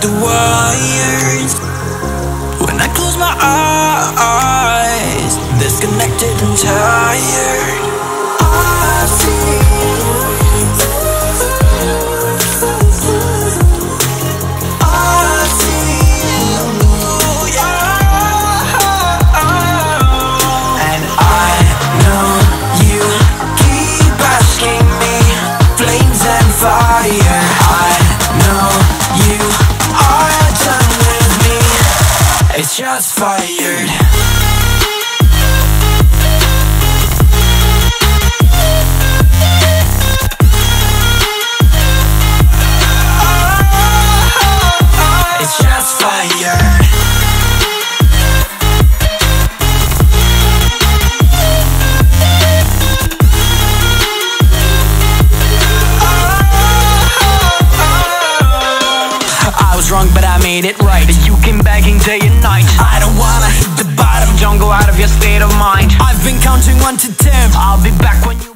the wires. When I close my eyes Disconnected and tired. Shots fired wrong, but I made it right. You came begging day and night. Don't go out of your state of mind. I've been counting one to ten. I'll be back when you.